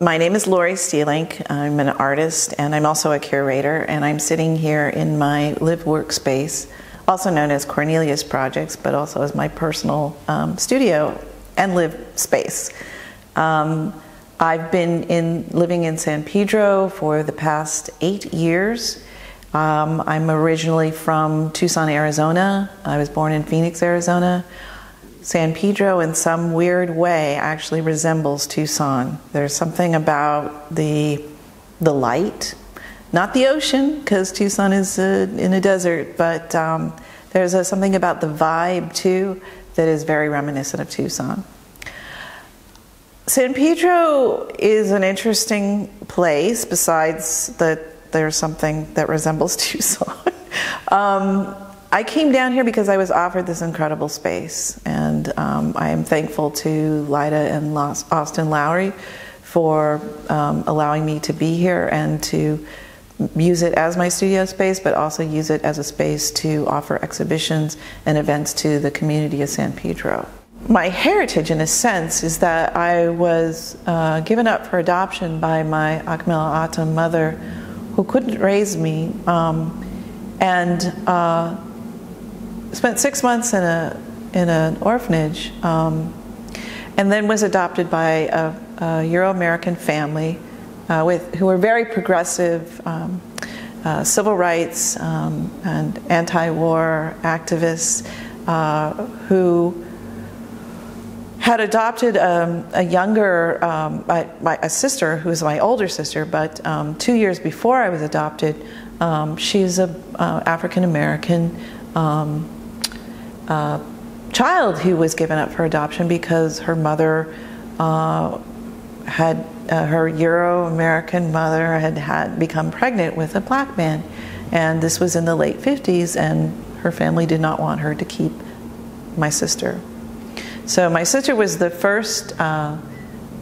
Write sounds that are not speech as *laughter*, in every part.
My name is Laurie Steelink. I'm an artist and I'm also a curator, and I'm sitting here in my live workspace, also known as Cornelius Projects, but also as my personal um, studio and live space. Um, I've been in living in San Pedro for the past eight years. Um, I'm originally from Tucson, Arizona. I was born in Phoenix, Arizona. San Pedro, in some weird way, actually resembles Tucson. There's something about the the light, not the ocean, because Tucson is uh, in a desert, but um, there's a, something about the vibe too that is very reminiscent of Tucson. San Pedro is an interesting place, besides that there's something that resembles *laughs* Tucson. um, I came down here because I was offered this incredible space, and um, I am thankful to Lyda and Austin Lowry for um, allowing me to be here and to use it as my studio space, but also use it as a space to offer exhibitions and events to the community of San Pedro. My heritage, in a sense, is that I was uh, given up for adoption by my Akimel O'otham mother, who couldn't raise me, um, and uh, spent six months in a in an orphanage, um, and then was adopted by a, a Euro American family uh, with who were very progressive, um, uh, civil rights um, and anti-war activists uh, who had adopted um, a younger, um, my, my, a sister who was my older sister, but um, two years before I was adopted, um, she's a uh, African American um, uh, child who was given up for adoption because her mother uh, had uh, her Euro American mother had had become pregnant with a black man, and this was in the late 50s, and her family did not want her to keep my sister. So my sister was the first uh,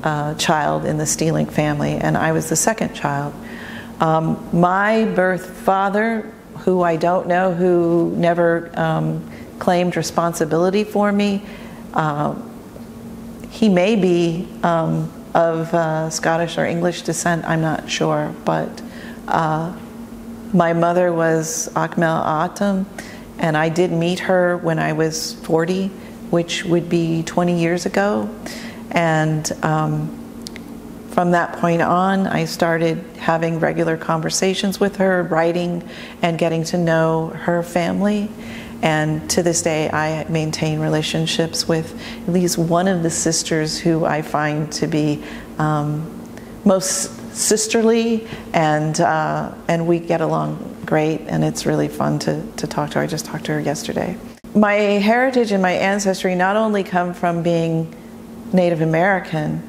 uh, child in the Steelink family, and I was the second child. Um, my birth father, who I don't know, who never um, claimed responsibility for me. Uh, he may be um, of uh, Scottish or English descent, I'm not sure, but uh, my mother was Akimel O'otham, and I did meet her when I was 40, which would be 20 years ago. And um, from that point on, I started having regular conversations with her, writing, and getting to know her family. And to this day, I maintain relationships with at least one of the sisters who I find to be um, most sisterly, and uh, and we get along great, and it's really fun to, to talk to her. I just talked to her yesterday. My heritage and my ancestry not only come from being Native American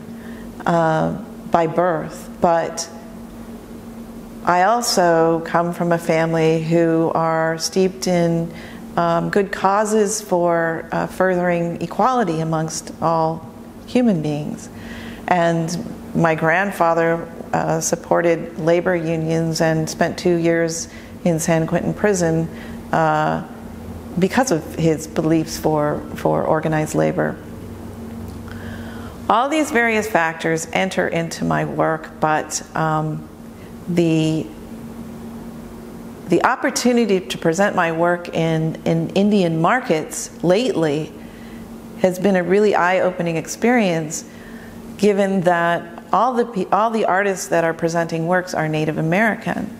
uh, by birth, but I also come from a family who are steeped in um, good causes for uh, furthering equality amongst all human beings. And my grandfather uh, supported labor unions and spent two years in San Quentin prison uh, because of his beliefs for, for organized labor. All these various factors enter into my work, but um, the the opportunity to present my work in, in Indian markets lately has been a really eye-opening experience given that all the, all the artists that are presenting works are Native American.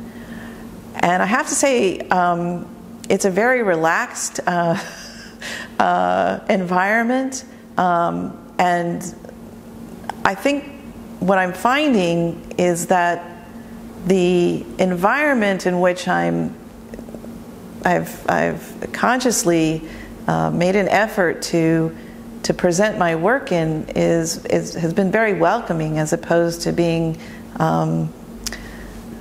And I have to say, um, it's a very relaxed uh, *laughs* uh, environment. Um, and I think what I'm finding is that the environment in which I'm, I've, I've consciously uh, made an effort to to present my work in is, is has been very welcoming as opposed to being um,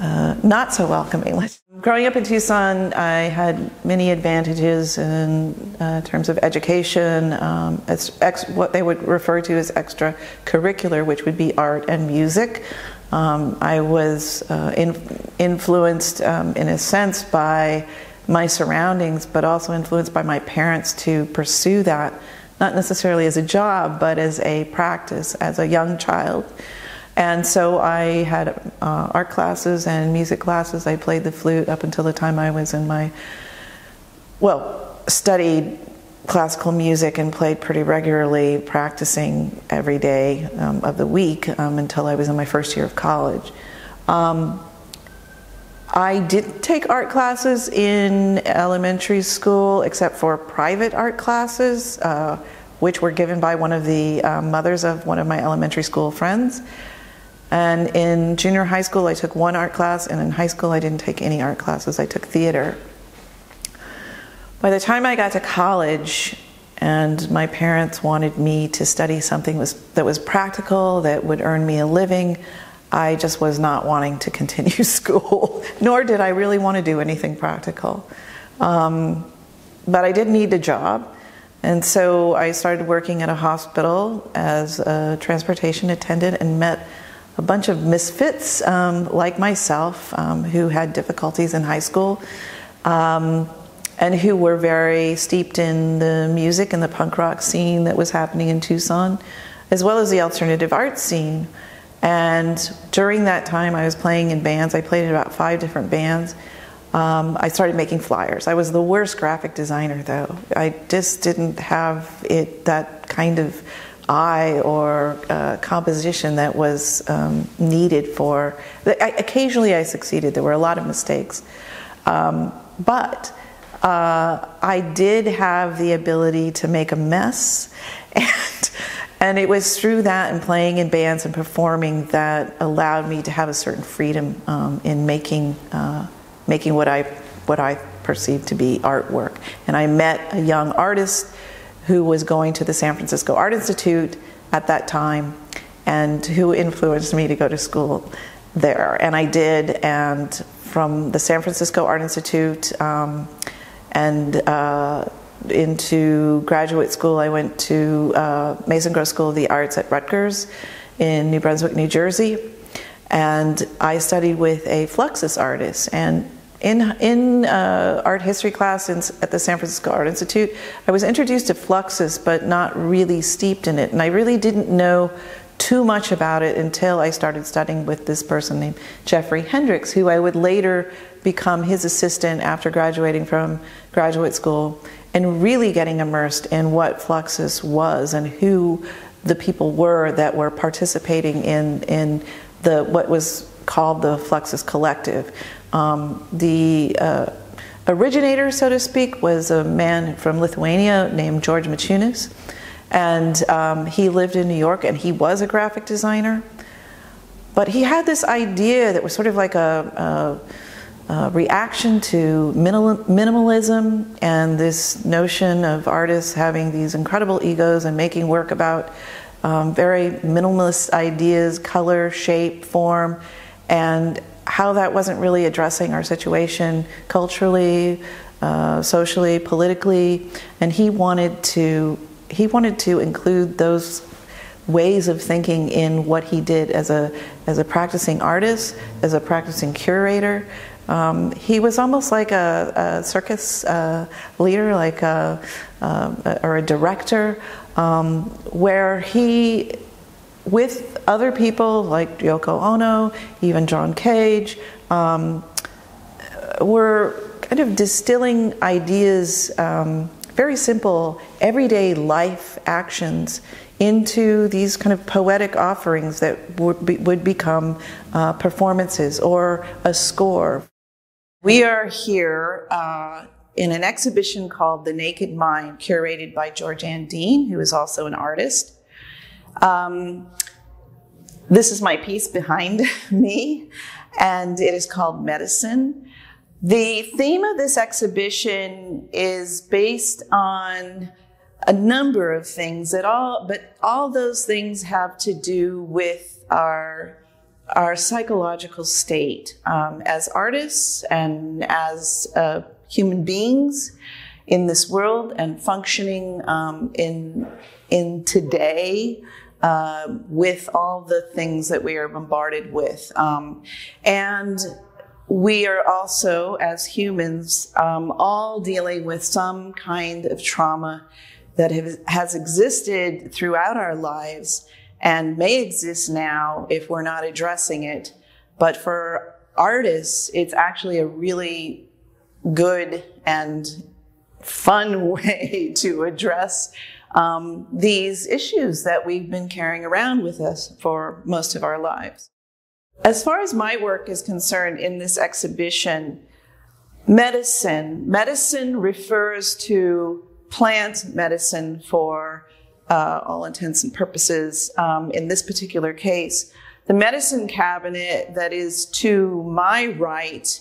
uh, not so welcoming. *laughs* Growing up in Tucson, I had many advantages in uh, terms of education. Um, ex- what they would refer to as extracurricular, which would be art and music. Um, I was uh, in, influenced, um, in a sense, by my surroundings, but also influenced by my parents to pursue that, not necessarily as a job, but as a practice as a young child. And so I had uh, art classes and music classes. I played the flute up until the time I was in my, well, studied classical music and played pretty regularly, practicing every day um, of the week um, until I was in my first year of college. Um, I didn't take art classes in elementary school, except for private art classes, uh, which were given by one of the uh, mothers of one of my elementary school friends. And in junior high school, I took one art class, and in high school, I didn't take any art classes. I took theater. By the time I got to college, and my parents wanted me to study something was, that was practical, that would earn me a living, I just was not wanting to continue *laughs* school, nor did I really want to do anything practical. Um, but I did need a job, and so I started working at a hospital as a transportation attendant and met a bunch of misfits um, like myself um, who had difficulties in high school um, and who were very steeped in the music and the punk rock scene that was happening in Tucson, as well as the alternative art scene. And during that time, I was playing in bands. I played in about five different bands. Um, I started making flyers. I was the worst graphic designer, though. I just didn't have it that kind of eye or uh, composition that was um, needed for. I, occasionally, I succeeded. There were a lot of mistakes, um, but uh, I did have the ability to make a mess, *laughs* and and it was through that and playing in bands and performing that allowed me to have a certain freedom um, in making uh, making what I what I perceived to be artwork. And I met a young artist who was going to the San Francisco Art Institute at that time and who influenced me to go to school there. And I did, and from the San Francisco Art Institute um, and uh, into graduate school, I went to uh, Mason Gross School of the Arts at Rutgers in New Brunswick, New Jersey. And I studied with a Fluxus artist. And in, in uh, art history class in, at the San Francisco Art Institute, I was introduced to Fluxus, but not really steeped in it. And I really didn't know too much about it until I started studying with this person named Geoffrey Hendricks, who I would later become his assistant after graduating from graduate school and really getting immersed in what Fluxus was and who the people were that were participating in, in the, what was called the Fluxus Collective. Um, the uh, originator, so to speak, was a man from Lithuania named George Mačiunas. And um, he lived in New York and he was a graphic designer. But he had this idea that was sort of like a, a, a reaction to minimal, minimalism and this notion of artists having these incredible egos and making work about um, very minimalist ideas, color, shape, form, and how that wasn't really addressing our situation culturally, uh, socially, politically, and he wanted to he wanted to include those ways of thinking in what he did as a as a practicing artist, as a practicing curator. Um, he was almost like a, a circus uh, leader, like a, uh, or a director, um, where he, with other people like Yoko Ono, even John Cage, um, were kind of distilling ideas um, very simple, everyday life actions into these kind of poetic offerings that would, be, would become uh, performances or a score. We are here uh, in an exhibition called The Naked Mind, curated by Georganne Deen, who is also an artist. Um, this is my piece behind *laughs* me, and it is called Medicine. The theme of this exhibition is based on a number of things that all, but all those things have to do with our our psychological state um, as artists and as uh, human beings in this world and functioning um, in in today uh, with all the things that we are bombarded with. Um, and we are also, as humans, um, all dealing with some kind of trauma that have, has existed throughout our lives and may exist now if we're not addressing it. But for artists, it's actually a really good and fun *laughs* way to address um, these issues that we've been carrying around with us for most of our lives. As far as my work is concerned in this exhibition, medicine, medicine refers to plant medicine for uh, all intents and purposes um, in this particular case. The medicine cabinet that is to my right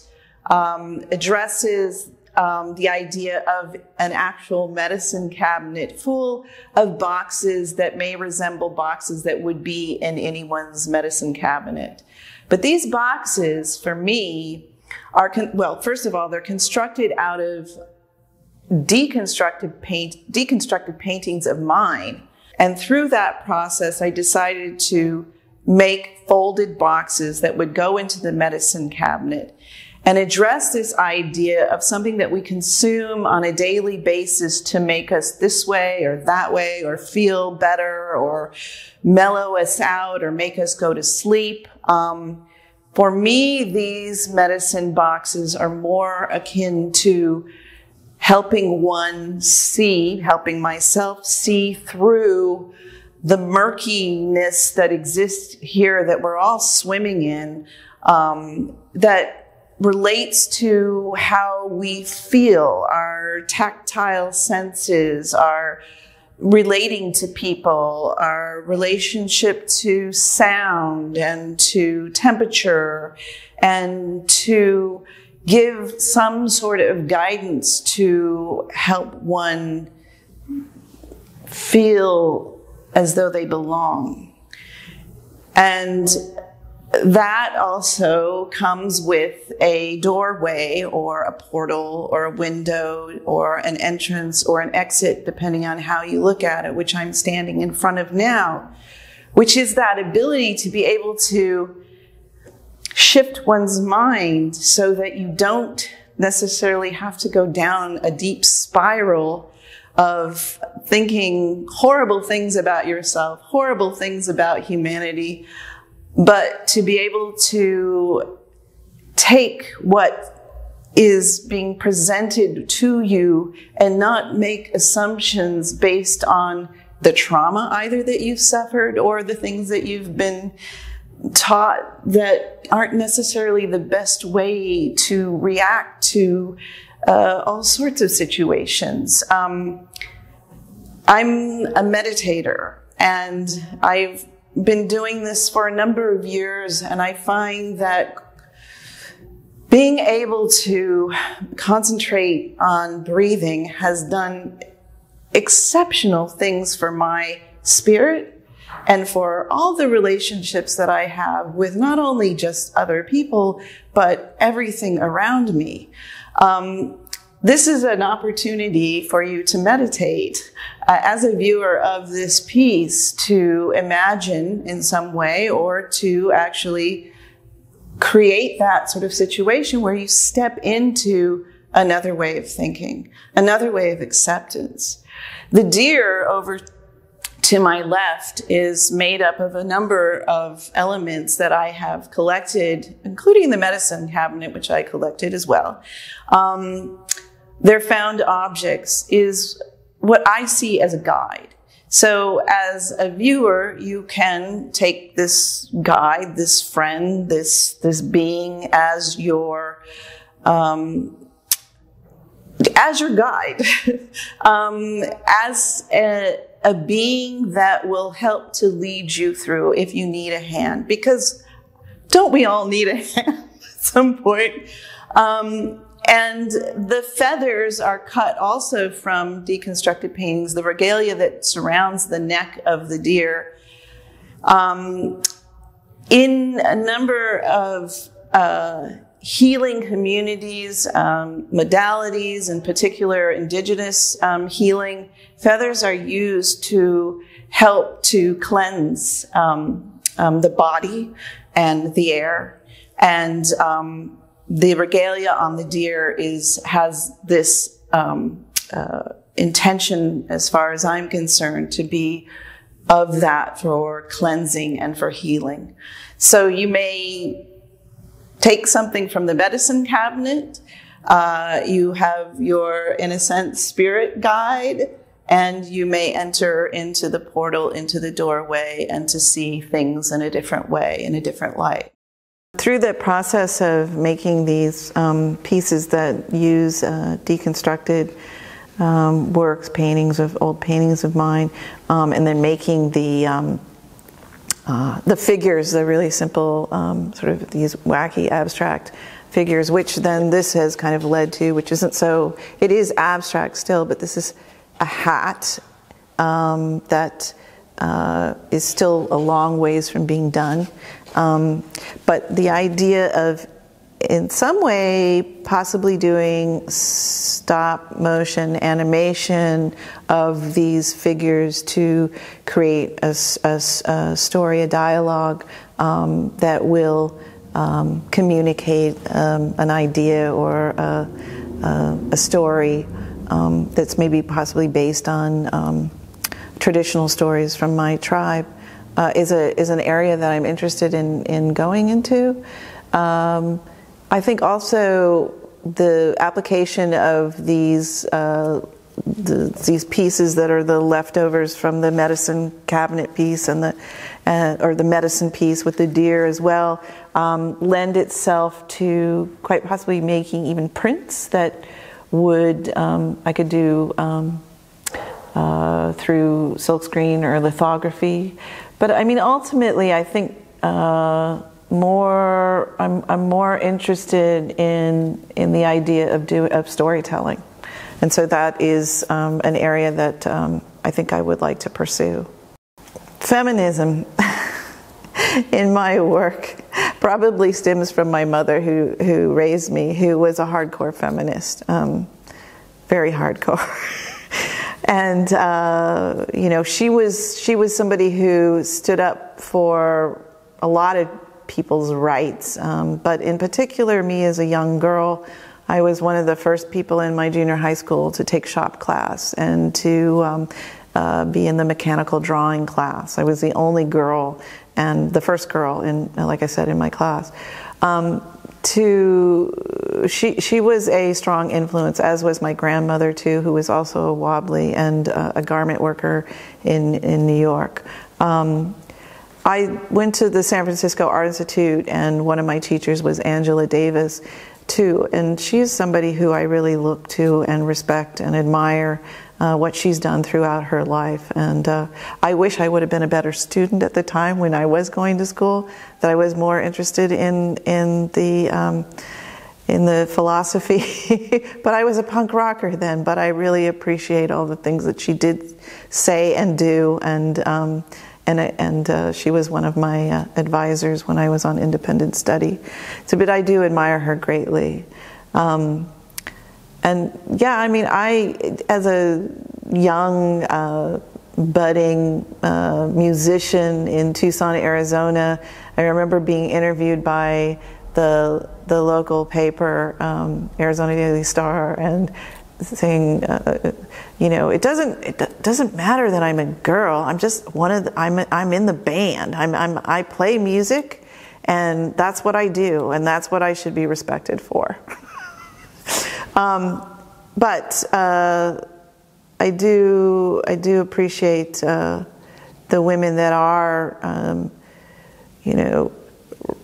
um, addresses um, the idea of an actual medicine cabinet full of boxes that may resemble boxes that would be in anyone's medicine cabinet. But these boxes, for me, are, well, first of all, they're constructed out of deconstructed paint, deconstructed paintings of mine. And through that process, I decided to make folded boxes that would go into the medicine cabinet and address this idea of something that we consume on a daily basis to make us this way or that way or feel better or mellow us out or make us go to sleep. Um, for me, these medicine boxes are more akin to helping one see, helping myself see through the murkiness that exists here that we're all swimming in, um, that relates to how we feel, our tactile senses, our relating to people, our relationship to sound and to temperature and to give some sort of guidance to help one feel as though they belong. And that also comes with a doorway or a portal or a window or an entrance or an exit, depending on how you look at it, which I'm standing in front of now, which is that ability to be able to shift one's mind so that you don't necessarily have to go down a deep spiral of thinking horrible things about yourself, horrible things about humanity, but to be able to take what is being presented to you and not make assumptions based on the trauma either that you've suffered or the things that you've been taught that aren't necessarily the best way to react to uh, all sorts of situations. Um, I'm a meditator and I've been doing this for a number of years, and I find that being able to concentrate on breathing has done exceptional things for my spirit and for all the relationships that I have with not only just other people, but everything around me. Um, this is an opportunity for you to meditate uh, as a viewer of this piece to imagine in some way or to actually create that sort of situation where you step into another way of thinking, another way of acceptance. The deer over to my left is made up of a number of elements that I have collected, including the medicine cabinet, which I collected as well. Um, their found objects is what I see as a guide. So as a viewer, you can take this guide, this friend, this, this being as your, um, as your guide, *laughs* um, as a, a being that will help to lead you through if you need a hand. Because don't we all need a *laughs* hand at some point? Um, and the feathers are cut also from deconstructed paintings, the regalia that surrounds the neck of the deer. Um, in a number of uh, healing communities, um, modalities, in particular indigenous um, healing, feathers are used to help to cleanse um, um the body and the air. And um, the regalia on the deer is has this um, uh, intention, as far as I'm concerned, to be of that for cleansing and for healing. So you may take something from the medicine cabinet. Uh, you have your, in a sense, spirit guide, and you may enter into the portal, into the doorway, and to see things in a different way, in a different light. Through the process of making these um, pieces that use uh, deconstructed um, works, paintings of old paintings of mine, um, and then making the um, uh, the figures, the really simple um, sort of these wacky abstract figures, which then this has kind of led to, which isn't so. It is abstract still, but this is a hat um, that uh, is still a long ways from being done. Um, but the idea of in some way possibly doing stop motion animation of these figures to create a, a, a story, a dialogue um, that will um, communicate um, an idea or a, a story um, that's maybe possibly based on um, traditional stories from my tribe. Uh, is a is an area that I'm interested in in going into. I think also the application of these uh, the, these pieces that are the leftovers from the medicine cabinet piece and the uh, or the medicine piece with the deer as well um, lend itself to quite possibly making even prints that would um, I could do um, uh, through silkscreen or lithography. But I mean, ultimately, I think. Uh, more I'm, I'm more interested in in the idea of do of storytelling. And so that is um, an area that um, I think I would like to pursue. Feminism *laughs* in my work probably stems from my mother who who raised me who was a hardcore feminist um, very hardcore. *laughs* And uh, you know she was she was somebody who stood up for a lot of people's rights. Um, but in particular, me as a young girl, I was one of the first people in my junior high school to take shop class and to um, uh, be in the mechanical drawing class. I was the only girl and the first girl in, like I said, in my class. Um, to she she was a strong influence, as was my grandmother too, who was also a wobbly and uh, a garment worker in in New York. Um, I went to the San Francisco Art Institute, and one of my teachers was Angela Davis, too. And she's somebody who I really look to and respect and admire uh, what she's done throughout her life. And uh, I wish I would have been a better student at the time when I was going to school, that I was more interested in, in the. Um, in the philosophy, *laughs* but I was a punk rocker then. But I really appreciate all the things that she did say and do, and um, and, and uh, she was one of my uh, advisors when I was on independent study. So, but I do admire her greatly. Um, and yeah, I mean, I, as a young, uh, budding uh, musician in Tucson, Arizona, I remember being interviewed by the the local paper, um, Arizona Daily Star, and saying, uh, you know, it doesn't it doesn't matter that I'm a girl. I'm just one of the, I'm I'm in the band. I'm, I'm I play music, and that's what I do, and that's what I should be respected for. *laughs* um, but uh, I do I do appreciate uh, the women that are, um, you know,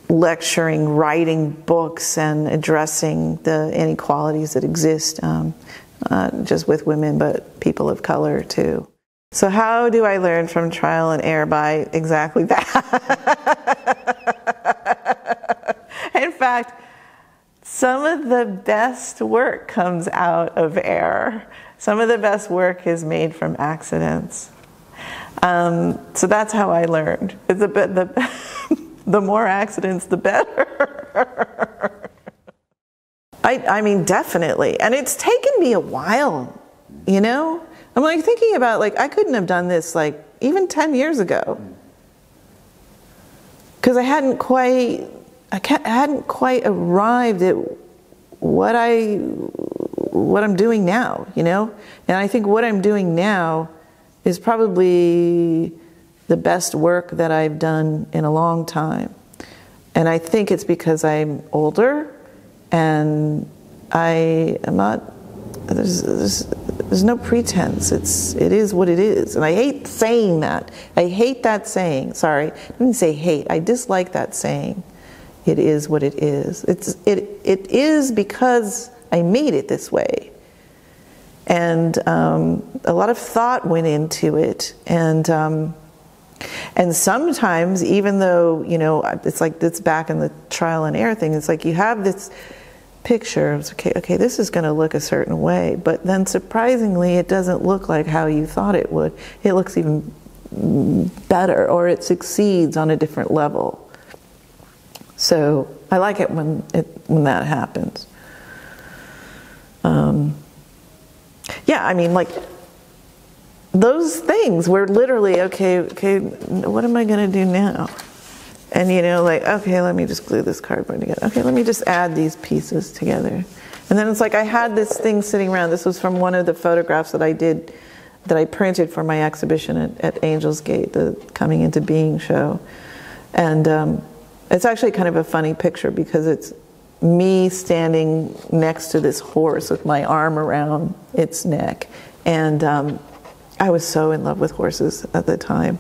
lecturing, writing books, and addressing the inequalities that exist, um, not just with women, but people of color too. So, how do I learn from trial and error? By exactly that. *laughs* In fact, some of the best work comes out of error. Some of the best work is made from accidents. Um, so that's how I learned. It's a bit the *laughs* the more accidents, the better. *laughs* I, I mean, definitely. And it's taken me a while, you know? I'm like thinking about, like, I couldn't have done this, like, even 10 years ago. Because I hadn't quite, I hadn't quite arrived at what I, what I'm doing now, you know? And I think what I'm doing now is probably the best work that I've done in a long time. And I think it's because I'm older and I am not, there's, there's, there's no pretense. It's, it is what it is. And I hate saying that. I hate that saying. Sorry. I didn't say hate. I dislike that saying. It is what it is. It's, it, it is because I made it this way. And um, a lot of thought went into it. And, um, and sometimes, even though, you know, it's like it's back in the trial and error thing, it's like you have this picture, okay, okay, this is going to look a certain way, but then surprisingly, it doesn't look like how you thought it would. It looks even better, or it succeeds on a different level. So I like it when it when that happens. Um, yeah, I mean, like those things were literally okay. Okay, what am I going to do now? And you know, like okay, let me just glue this cardboard together. Okay, let me just add these pieces together. And then it's like I had this thing sitting around. This was from one of the photographs that I did, that I printed for my exhibition at, at Angels Gate, the Coming Into Being show. And um, it's actually kind of a funny picture because it's me standing next to this horse with my arm around its neck. And um, I was so in love with horses at the time.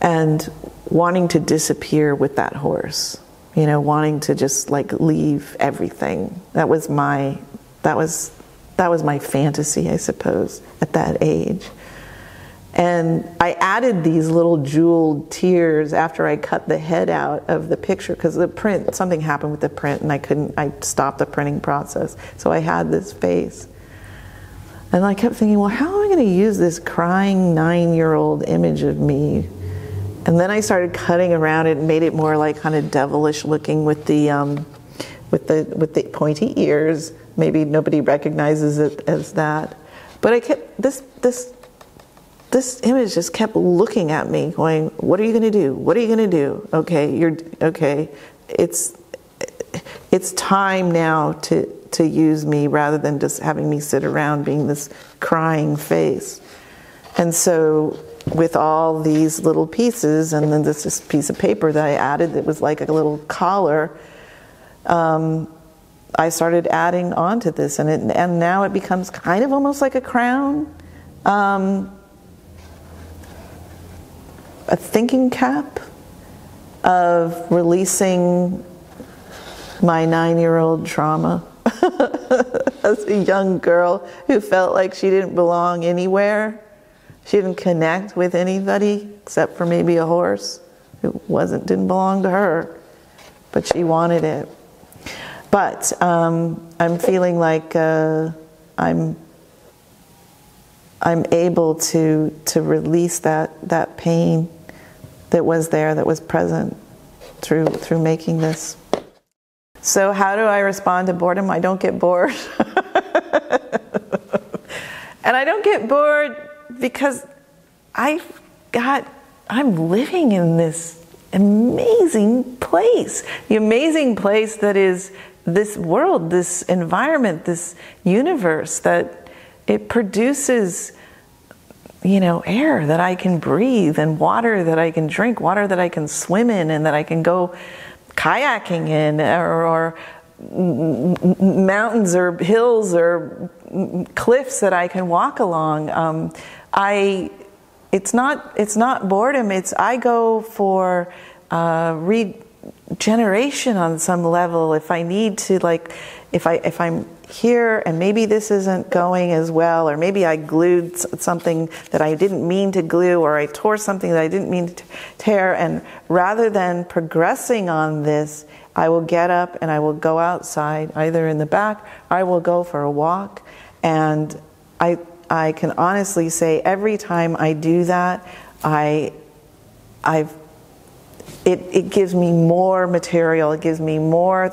And wanting to disappear with that horse, you know, wanting to just like leave everything. That was my, that was, that was my fantasy, I suppose, at that age. And I added these little jeweled tears after I cut the head out of the picture because the print, something happened with the print and I couldn't, I stopped the printing process. So I had this face. And I kept thinking, well, how am I going to use this crying nine year old image of me? And then I started cutting around. It and made it more like kind of devilish looking with the, um, with the, with the pointy ears. Maybe nobody recognizes it as that. But I kept, this, this this image just kept looking at me going what are you going to do? What are you going to do? Okay you're okay. It's it's time now to to use me rather than just having me sit around being this crying face. And so with all these little pieces and then this, piece of paper that i added that was like a little collar um, i started adding onto this and it and now it becomes kind of almost like a crown um, a thinking cap of releasing my nine year old trauma *laughs* as a young girl who felt like she didn't belong anywhere. She didn't connect with anybody except for maybe a horse It wasn't didn't belong to her, but she wanted it. But um, I'm feeling like uh, I'm I'm able to to release that that pain that was there, that was present through through making this. So how do I respond to boredom? I don't get bored. *laughs* and I don't get bored because I've got I'm living in this amazing place. The amazing place that is this world, this environment, this universe that it produces you know, air that I can breathe and water that I can drink, water that I can swim in and that I can go kayaking in or, or mountains or hills or cliffs that I can walk along. Um, I, it's not, it's not boredom. It's I go for uh, regeneration on some level. If I need to, like, if I if I'm here and maybe this isn't going as well, or maybe I glued something that I didn't mean to glue, or I tore something that I didn't mean to tear, and rather than progressing on this, I will get up and I will go outside, either in the back, I will go for a walk, and I I can honestly say every time I do that, I I've it, it gives me more material, it gives me more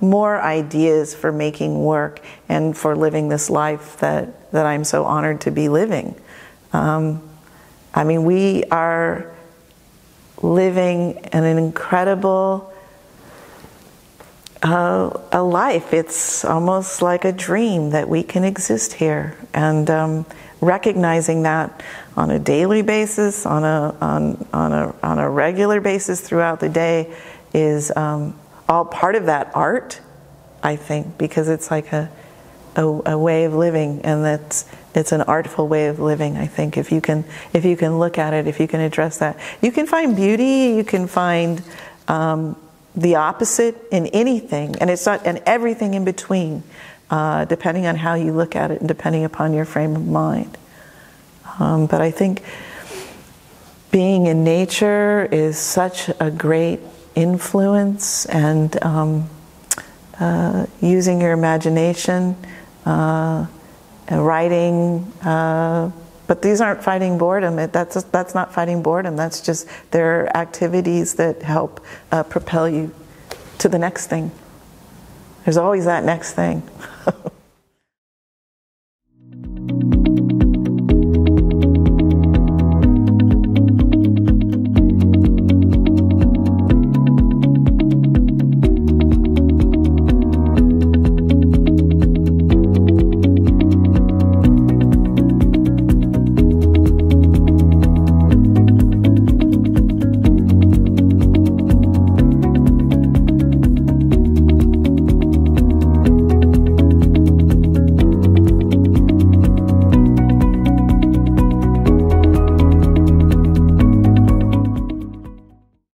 more ideas for making work and for living this life that, that I'm so honored to be living. Um, I mean, we are living an incredible a life. It's almost like a dream that we can exist here. And um, recognizing that on a daily basis, on a, on, on a, on a regular basis throughout the day is um, all part of that art, I think, because it's like a, a, a, way of living and that's it's an artful way of living i think if you can if you can look at it if you can address that you can find beauty you can find um, the opposite in anything and it's not and everything in between uh, depending on how you look at it and depending upon your frame of mind. Um, but I think being in nature is such a great influence and um, uh, using your imagination, uh, writing. But these aren't fighting boredom. It, that's that's not fighting boredom. That's just there activities that help uh, propel you to the next thing. There's always that next thing. *laughs*